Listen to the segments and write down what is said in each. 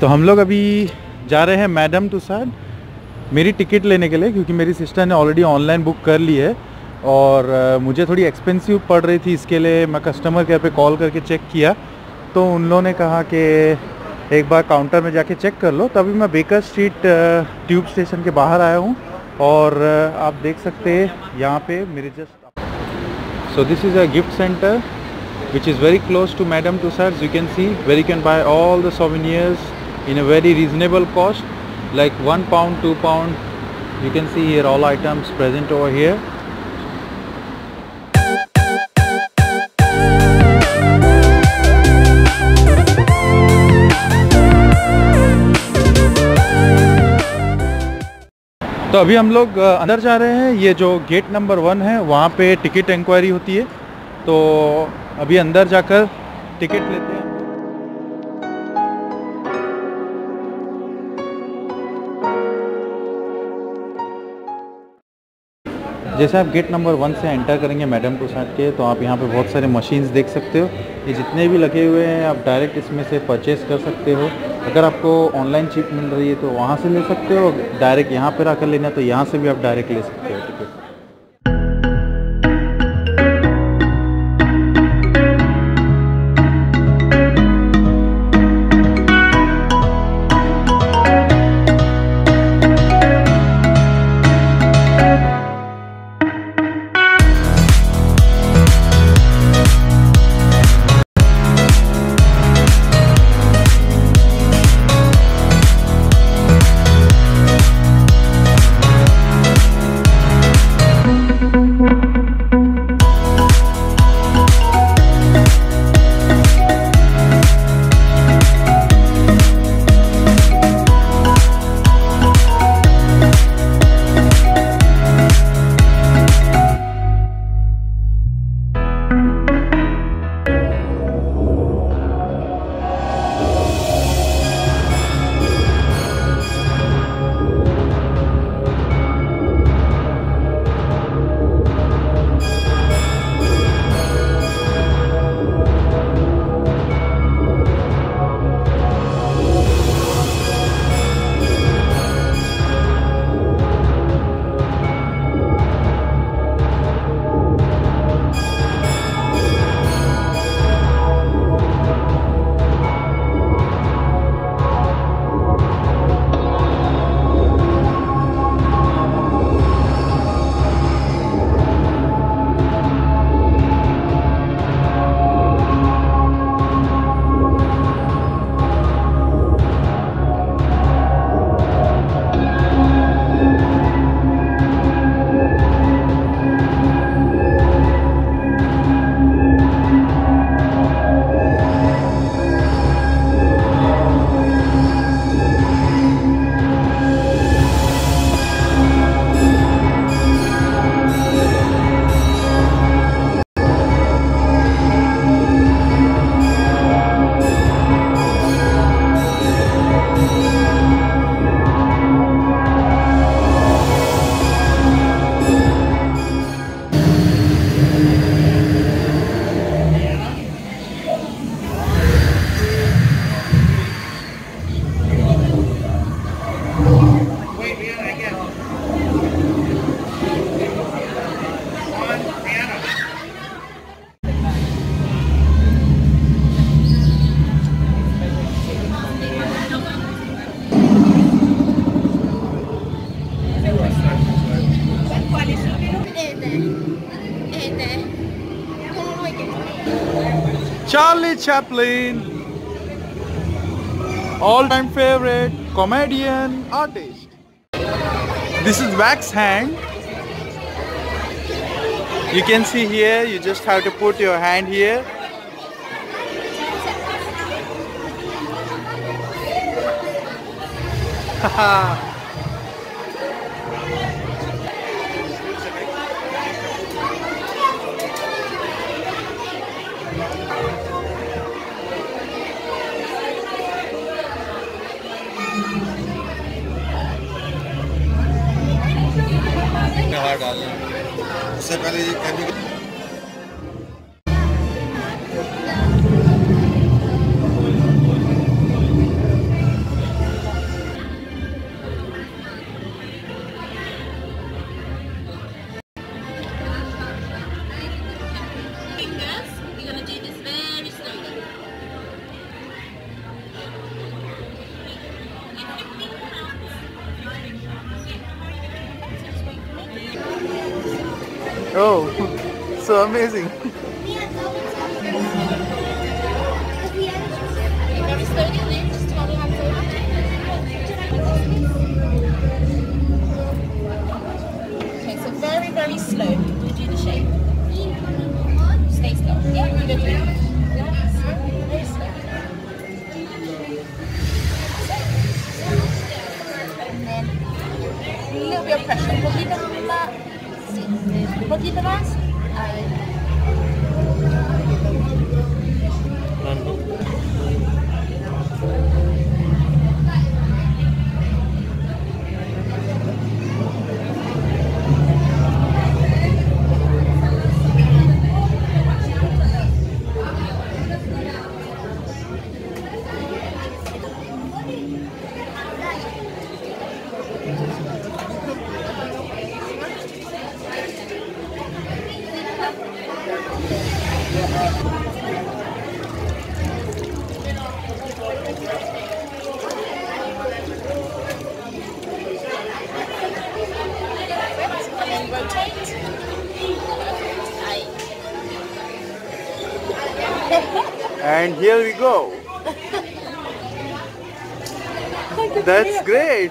तो हम लोग अभी जा रहे हैं मैडम टू साइड मेरी टिकट लेने के लिए, क्योंकि मेरी सिस्टर ने ऑलरेडी ऑनलाइन बुक कर ली है और मुझे थोड़ी एक्सपेंसिव पड़ रही थी इसके लिए मैं कस्टमर केयर पे कॉल करके चेक किया। तो उन लोगों ने कहा कि एक बार काउंटर में जाके चेक कर लो। तभी मैं बेकर स्ट्रीट ट्यूब स्टेशन के बाहर आया हूँ और आप देख सकते हैं यहाँ पे मेरे just So this is a gift center, which is very close to Madame Tussauds. You can see where you can buy all the souvenirs. In a very reasonable cost like 1 pound 2 pound you can see here all items present over here तो अभी हम लोग अंदर जा रहे हैं ये जो गेट नंबर वन है वहाँ पे टिकट इंक्वायरी होती है तो अभी अंदर जाकर टिकट लेते हैं जैसे आप गेट नंबर वन से एंटर करेंगे मैडम टूसाट के तो आप यहाँ पे बहुत सारे मशीन्स देख सकते हो। ये जितने भी लगे हुए हैं, आप डायरेक्ट इसमें से परचेस कर सकते हो। अगर आपको ऑनलाइन चिप मिल रही है तो वहाँ से ले सकते हो। डायरेक्ट यहाँ पर आकर लेना तो यहाँ से भी आप डायरेक्ट ले सकते हो। Charlie Chaplin, all-time favorite comedian artist. This is wax hand. You can see here, you just have to put your hand here. हार डालें उससे पहले ये chemical Oh, so amazing. Okay, so very, very slow. We'll do the shape. Stay. Yeah, a little bit of pressure. Un poquito más. un poquito más. A ver. Thank And here we go. That's great.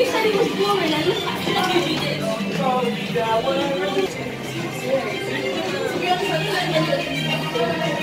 You said it was boring and look at did. Hello,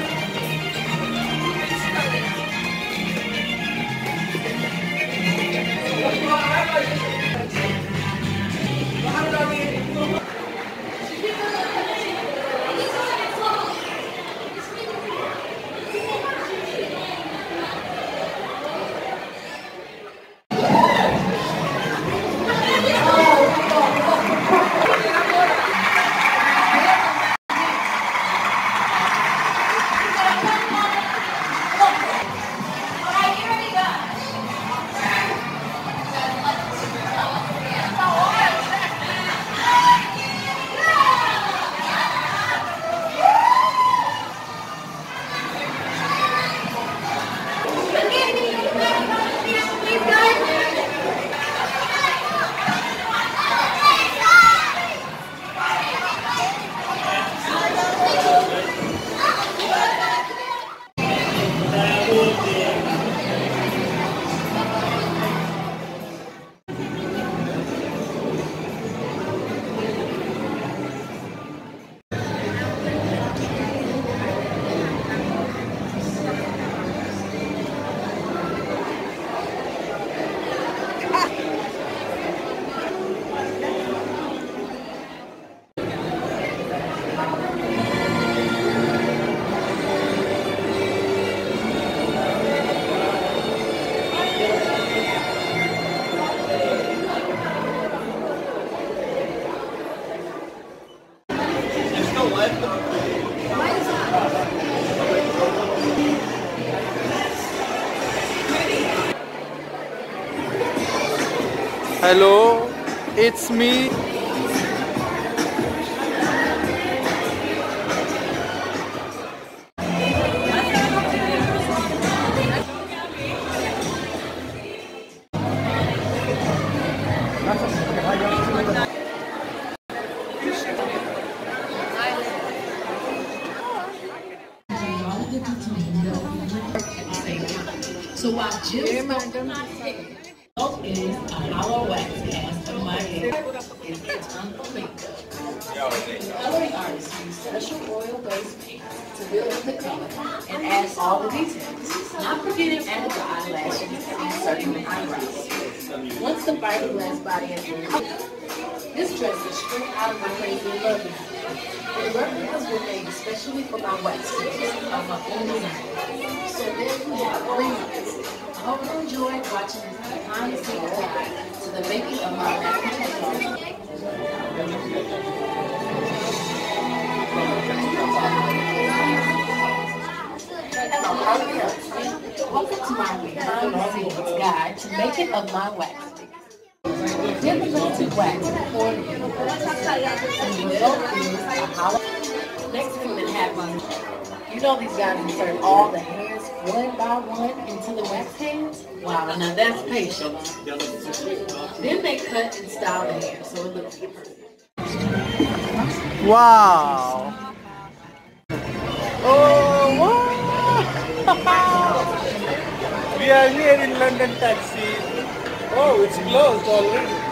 it's me. So I just Hope Once the fiberglass body been covered, this dress is straight out of my crazy love The replicas were made especially for my wax of my. So there you have three months. I hope you enjoyed watching this behind the scenes guide to the making of my masterpiece. Welcome to my behind the scenes guide to making of my wax. Difficult to wax before you. The result is a hollow. Next thing that happens, you know these guys insert all the hairs one by one into the wax hands? Wow, now that's patience. Then they cut and style the hair so it looks perfect. Wow. Oh, wow. we are here in London taxi. Oh, it's closed already.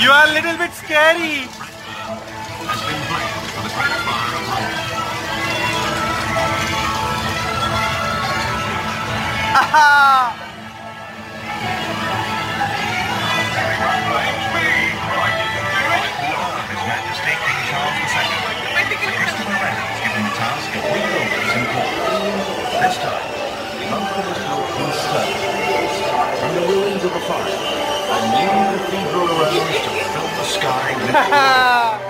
You are a little bit scary. This time, the hope will stir. From the ruins of fire, a new cathedral arose to fill the sky with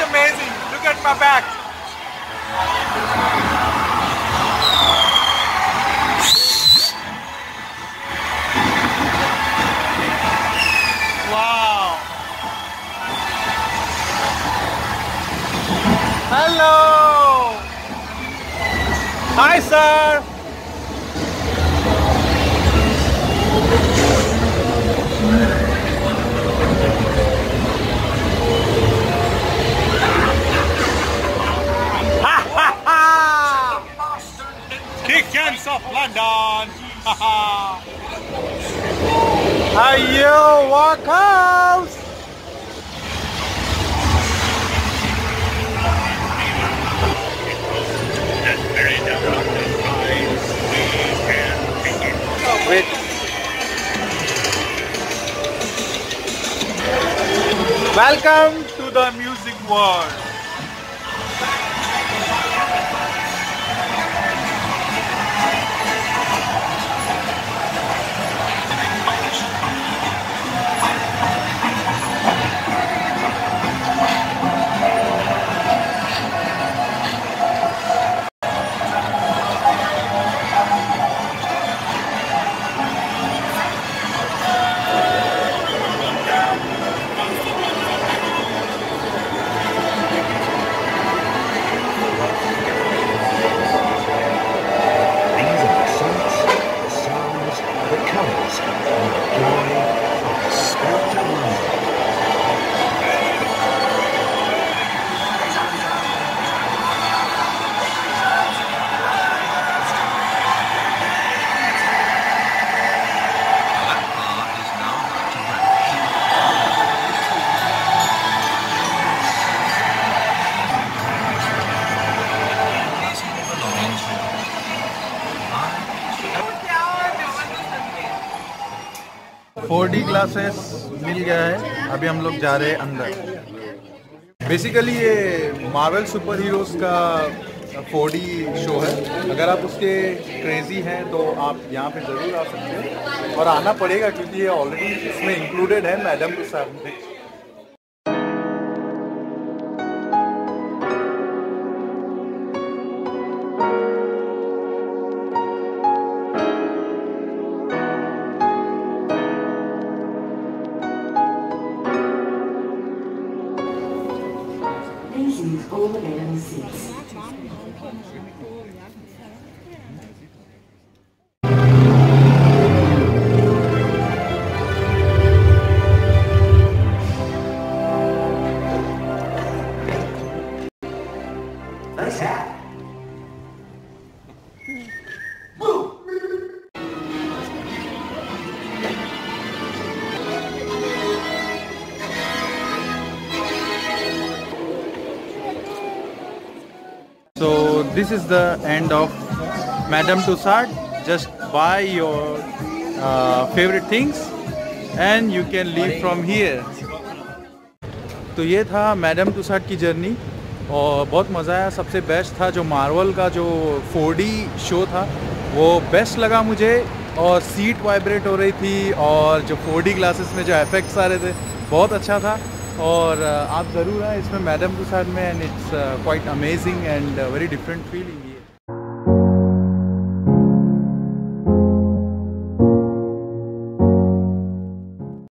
quite amazing. Look at my back. Wow! Hello! Hi, sir! Dickens of London! Are you? Wait. Welcome to the music world. Glasses मिल गया है। अभी हम लोग जा रहे हैं अंदर। Basically ये मार्वल सुपर हीरोज़ का फोडी शो है। अगर आप उसके क्रेज़ी हैं तो आप यहाँ पे ज़रूर आ सकते हैं। और आना पड़ेगा क्योंकि ये ऑलरेडी इसमें इंक्लूडेड है मैडम के साथ। This is the end of Madame Tussauds. Just buy your uh, favorite things and you can leave from here. तो ये था मैडम टूसाट की जर्नी और बहुत मज़ा आया सबसे बेस्ट था जो मार्वल का जो 4D शो था वो बेस्ट लगा मुझे और सीट वाइब्रेट हो रही थी और जो 4D ग्लासेस में जो इफेक्ट्स आ रहे थे बहुत अच्छा था और uh, आप ज़रूर आए इसमें मैडम के साथ में and it's quite amazing and very different feeling